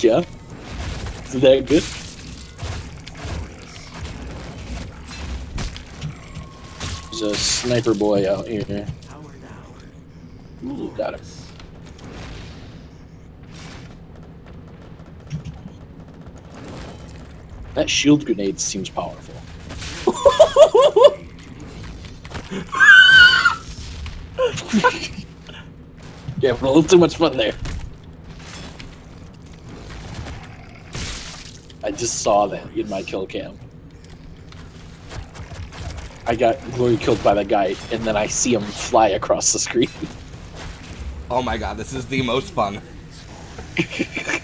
Yeah. Is that good? There's a sniper boy out here. Ooh, got him. That shield grenade seems powerful. yeah, but a little too much fun there. I just saw that in my kill cam. I got glory killed by that guy, and then I see him fly across the screen. Oh my god, this is the most fun.